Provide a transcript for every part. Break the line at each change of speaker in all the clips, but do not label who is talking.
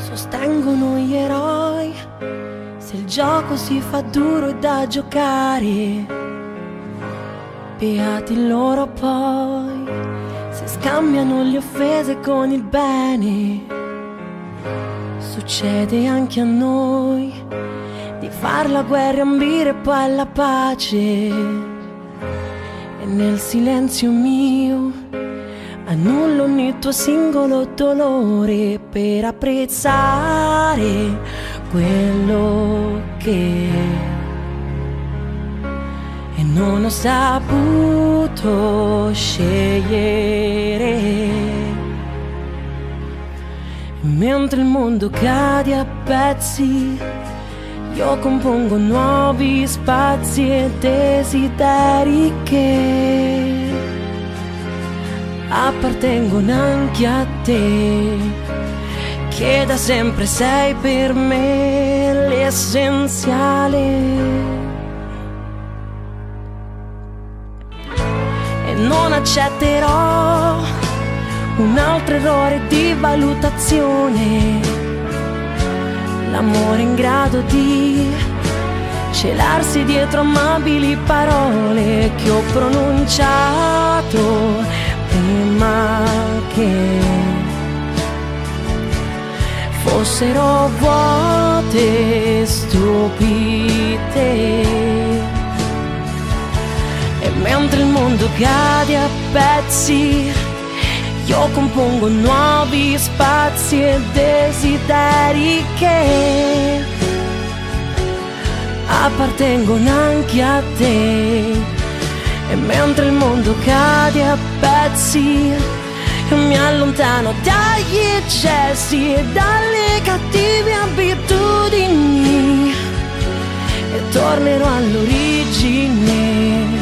sostengono gli eroi. Se il gioco si fa duro e da giocare, beati loro poi. Se scambiano le offese con il bene, succede anche a noi di far la guerra e ambire poi alla pace. E nel silenzio mio annullo ogni tuo singolo dolore per apprezzare quello che e non ho saputo scegliere. Mentre il mondo cade a pezzi, io compongo nuovi spazi e desideri che appartengono anche a te, che da sempre sei per me l'essenziale. E non accetterò un altro errore di valutazione, l'amore in grado di celarsi dietro amabili parole che ho pronunciato che fossero vuote, stupide. E mentre il mondo cade a pezzi, io compongo nuovi spazi e desideri che appartengono anche a te. E mentre il mondo cade a pezzi, mi allontano dagli eccessi e dalle cattive abitudini. E tornerò all'origine.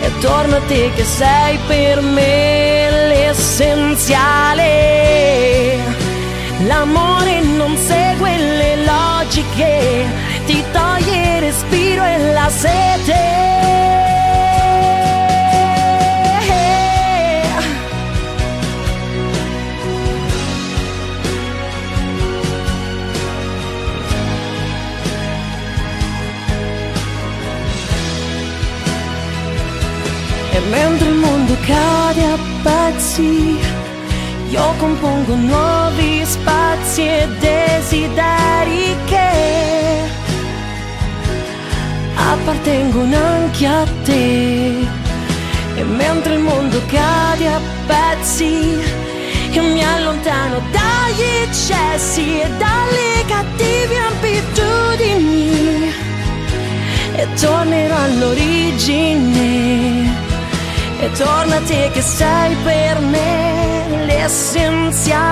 E torno a te che sei per me l'essenziale. L'amore non segue le logiche, ti toglie il respiro e la sete. E mentre il mondo cade a pezzi, io compongo nuovi spazi e desideri che appartengono anche a te. E mentre il mondo cade a pezzi, io mi allontano dagli eccessi e dalle cattive abitudini. E tornerò all'origine e torna a te che sei per me l'essenziale.